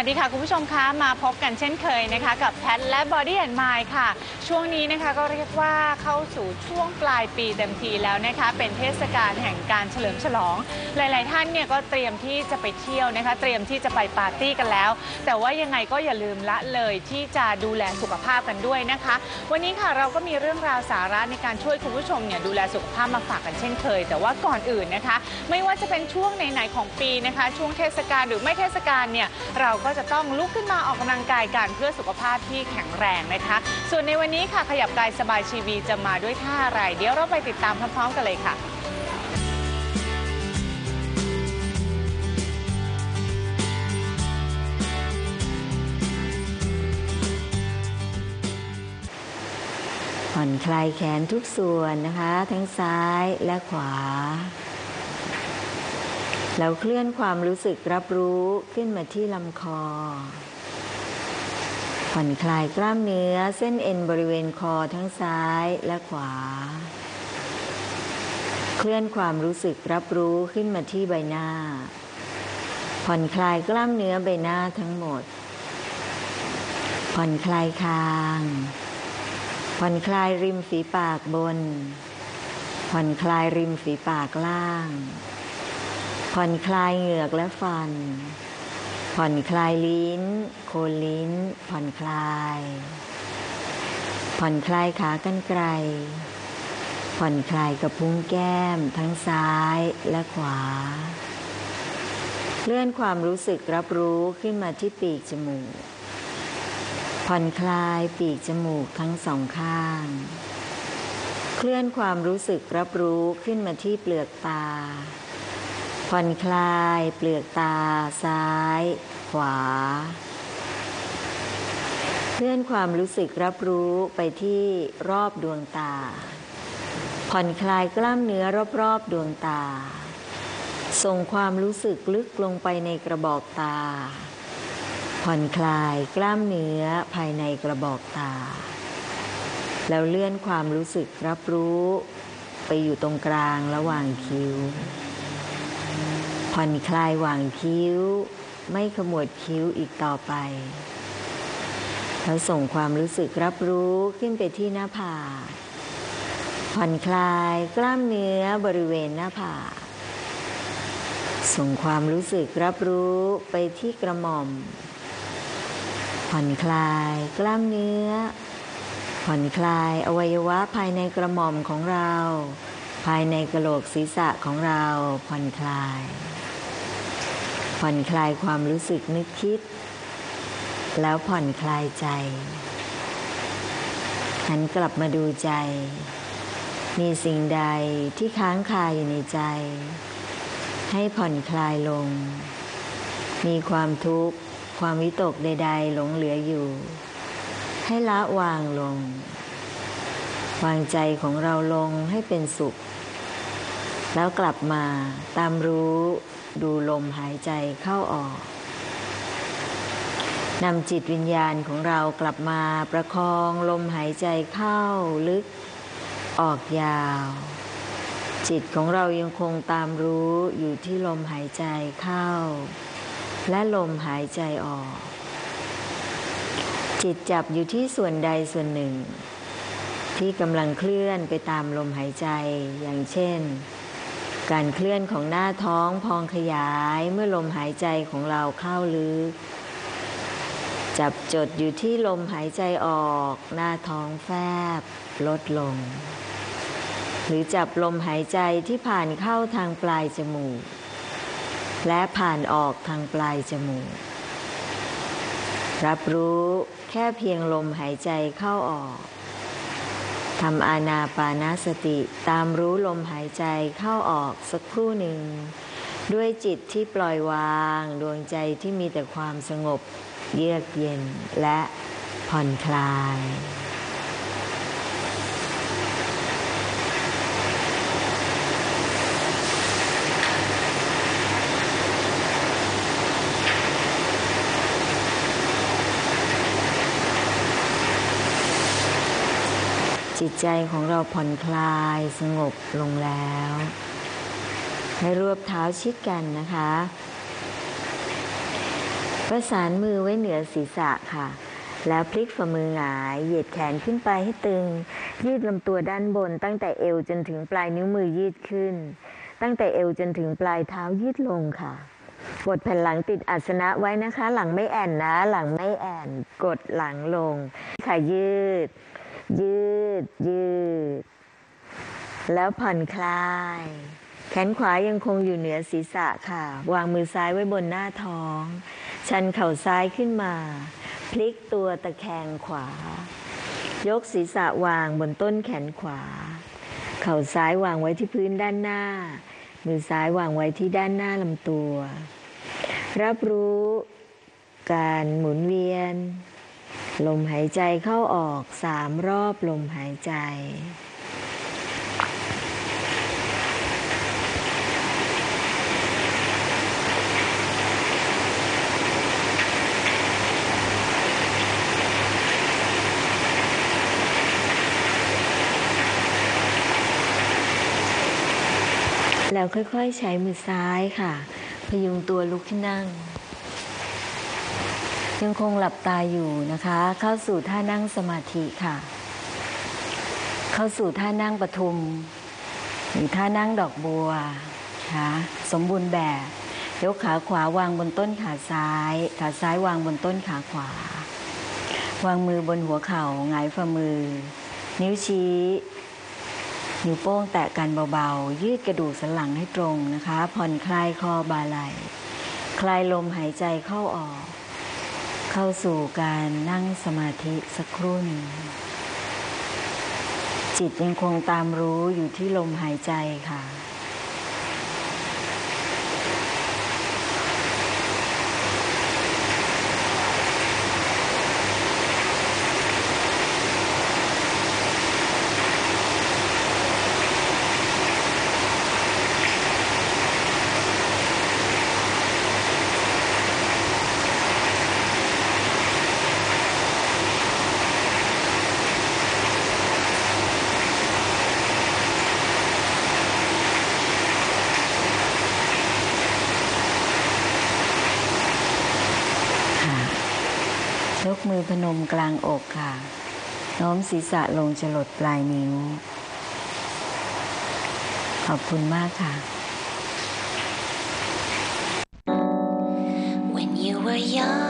วัสดีค่ะ คุณผู้ชมคะมาพบกันเช่นเคยนะคะ กับแพทและ Body and Mind ค่ะ ช่วงนี้นะคะก็เรียกว่าเข้าสู่ช่วงปลายปีเต็มทีแล้วนะคะ เป็นเทศกาลแห่งการเฉลิมฉลอง หลาย ๆ ท่านเนี่ยก็เตรียมที่จะไปเที่ยวนะคะ เตรียมที่จะไปปาร์ตี้กันแล้ว แต่ว่ายังไงก็อย่าลืมละเลยที่จะดูแลสุขภาพกันด้วยนะคะ วันนี้ค่ะเราก็มีเรื่องราวสาระในการช่วยคุณผู้ชมเนี่ยดูแลสุขภาพมาฝากกันเช่นเคย แต่ว่าก่อนอื่นนะคะ ไม่ว่าจะเป็นช่วงไหนๆของปีนะคะ ช่วงเทศกาลหรือไม่เทศกาลเนี่ยเราก็ก็จะต้องลุกขึ้นมาออกกำลังกายกันเพื่อสุขภาพที่แข็งแรงนะคะ ส่วนในวันนี้ค่ะขยับกายสบายชีวีจะมาด้วยท่าอะไร เดี๋ยวเราไปติดตามพร้อมๆกันเลยค่ะผ่อนคลายแขนทุกส่วนนะคะ ทั้งซ้ายและขวา แล้วเคลื่อนความรู้สึกรับรู้ขึ้นมาที่ลำคอ ผ่อนคลายกล้ามเนื้อเส้นเอ็นบริเวณคอทั้งซ้ายและขวา เคลื่อนความรู้สึกรับรู้ขึ้นมาที่ใบหน้า ผ่อนคลายกล้ามเนื้อใบหน้าทั้งหมด ผ่อนคลายคาง ผ่อนคลายริมฝีปากบน ผ่อนคลายริมฝีปากล่าง ผ่อนคลายเหงือกและฟัน ผ่อนคลายลิ้น โคนลิ้น ผ่อนคลาย ผ่อนคลายขากรรไกรผ่อนคลายกระพุ้งแก้มทั้งซ้ายและขวา เลื่อนความรู้สึกรับรู้ขึ้นมาที่ปีกจมูก ผ่อนคลายปีกจมูกทั้งสองข้าง เคลื่อนความรู้สึกรับรู้ขึ้นมาที่เปลือกตา ผ่อนคลายเปลือกตาซ้าย ขวา เคลื่อนความรู้สึกรับรู้ไปที่รอบดวงตา ผ่อนคลายกล้ามเนื้อรอบๆดวงตา ส่งความรู้สึกลึกลงไปในกระบอกตา ผ่อนคลายกล้ามเนื้อภายในกระบอกตา แล้วเลื่อนความรู้สึกรับรู้ ไปอยู่ตรงกลางระหว่างคิ้ว ผ่อนคลายหว่างคิ้ว ไม่ขมวดคิ้วอีกต่อไป แล้วส่งความรู้สึกรับรู้ขึ้นไปที่หน้าผากผ่อนคลายกล้ามเนื้อบริเวณหน้าผากส่งความรู้สึกรับรู้ไปที่กระหม่อม ผ่อนคลายกล้ามเนื้อ ผ่อนคลายอวัยวะภายในกระหม่อมของเรา ภายในกระโหลกศีรษะของเราผ่อนคลาย ผ่อนคลายความรู้สึกนึกคิด แล้วผ่อนคลายใจ หันกลับมาดูใจ มีสิ่งใดที่ค้างคาอยู่ในใจ ให้ผ่อนคลายลง มีความทุกข์ ความวิตกใด ๆ หลงเหลืออยู่ ให้ละวางลง วางใจของเราลงให้เป็นสุข แล้วกลับมาตามรู้ ดูลมหายใจเข้าออกนำจิตวิญญาณของเรากลับมาประคองลมหายใจเข้าลึก ออกยาว จิตของเรายังคงตามรู้อยู่ที่ลมหายใจเข้า และลมหายใจออก จิตจับอยู่ที่ส่วนใดส่วนหนึ่ง ที่กำลังเคลื่อนไปตามลมหายใจอย่างเช่น การเคลื่อนของหน้าท้องพองขยายเมื่อลมหายใจของเราเข้าลึก จับจดอยู่ที่ลมหายใจออกหน้าท้องแฟบลดลง หรือจับลมหายใจที่ผ่านเข้าทางปลายจมูก และผ่านออกทางปลายจมูก รับรู้แค่เพียงลมหายใจเข้าออก ทำอานาปานาสติตามรู้ลมหายใจเข้าออกสักครู่หนึ่ง ด้วยจิตที่ปล่อยวางดวงใจที่มีแต่ความสงบ เยือกเย็นและผ่อนคลาย จิตใจของเราผ่อนคลายสงบลงแล้ว ให้รวบเท้าชิดกันนะคะ ประสานมือไว้เหนือศีรษะค่ะ แล้วพลิกฝ่ามือหงายเหยียดแขนขึ้นไปให้ตึง ยืดลำตัวด้านบน ตั้งแต่เอวจนถึงปลายนิ้วมือยืดขึ้น ตั้งแต่เอวจนถึงปลายเท้ายืดลงค่ะกดแผ่นหลังติดอาสนะไว้นะคะ หลังไม่แอนนะ หลังไม่แอน กดหลังลงค่ะยืด ยืด ยืด แล้วผ่อนคลาย แขนขวายังคงอยู่เหนือศีรษะค่ะ วางมือซ้ายไว้บนหน้าท้อง ชันเข่าซ้ายขึ้นมา พลิกตัวตะแคงขวา ยกศีรษะวางบนต้นแขนขวา เข่าซ้ายวางไว้ที่พื้นด้านหน้า มือซ้ายวางไว้ที่ด้านหน้าลำตัว รับรู้การหมุนเวียน ลมหายใจเข้าออกสามรอบลมหายใจ แล้วค่อยๆใช้มือซ้ายค่ะ พยุงตัวลุกขึ้นนั่ง ยังคงหลับตาอยู่นะคะ เข้าสู่ท่านั่งสมาธิค่ะ เข้าสู่ท่านั่งปทุม หรือท่านั่งดอกบัวนะคะสมบูรณ์แบบ ยกขาขวาวางบนต้นขาซ้าย ขาซ้ายวางบนต้นขาขวา วางมือบนหัวเข่าหงายฝ่ามือ นิ้วชี้นิ้วโป้งแตะกันเบาๆ ยืดกระดูกสันหลังให้ตรงนะคะ ผ่อนคลายคอบาไหลคลายลมหายใจเข้าออก เข้าสู่การนั่งสมาธิสักครู่หนึ่งจิตยังคงตามรู้อยู่ที่ลมหายใจค่ะค่ะ ยกมือพนมกลางอกค่ะโน้มศีรษะลงจรดปลายนิ้ว ขอบคุณมากค่ะ When you were young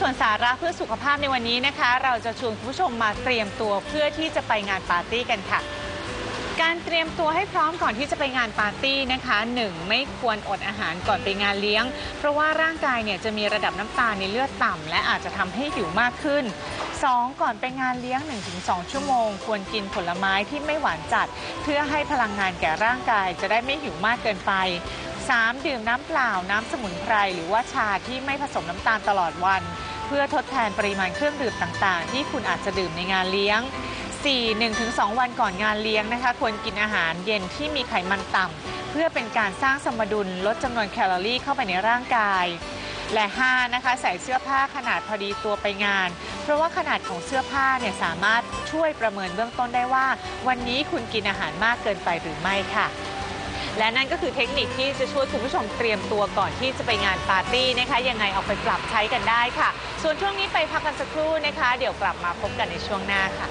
ส่วนสาระเพื่อสุขภาพในวันนี้นะคะ เราจะชวนคุณผู้ชมมาเตรียมตัวเพื่อที่จะไปงานปาร์ตี้กันค่ะ การเตรียมตัวให้พร้อมก่อนที่จะไปงานปาร์ตี้นะคะหนึ่งไม่ควรอดอาหารก่อนไปงานเลี้ยง เพราะว่าร่างกายเนี่ยจะมีระดับน้ำตาลในเลือดต่ำและอาจจะทำให้หิวมากขึ้น 2. ก่อนไปงานเลี้ยง 1-2 ชั่วโมง ควรกินผลไม้ที่ไม่หวานจัด เพื่อให้พลังงานแก่ร่างกายจะได้ไม่หิวมากเกินไป 3. ดื่มน้ำเปล่าน้ำสมุนไพร หรือว่าชาที่ไม่ผสมน้ำตาลตลอดวัน เพื่อทดแทนปริมาณเครื่องดื่มต่างๆ ที่คุณอาจจะดื่มในงานเลี้ยง 4 1-2 วันก่อนงานเลี้ยงนะคะ ควรกินอาหารเย็นที่มีไขมันต่ำเพื่อเป็นการสร้างสมดุลลดจำนวนแคลอรี่เข้าไปในร่างกาย และ 5 นะคะใส่เสื้อผ้าขนาดพอดีตัวไปงาน เพราะว่าขนาดของเสื้อผ้าเนี่ยสามารถช่วยประเมินเบื้องต้นได้ว่า วันนี้คุณกินอาหารมากเกินไปหรือไม่ค่ะ และนั่นก็คือเทคนิคที่จะช่วยคุณผู้ชมเตรียมตัวก่อนที่จะไปงานปาร์ตี้นะคะ ยังไงเอาไปปรับใช้กันได้ค่ะ ส่วนช่วงนี้ไปพักกันสักครู่นะคะ เดี๋ยวกลับมาพบกันในช่วงหน้าค่ะ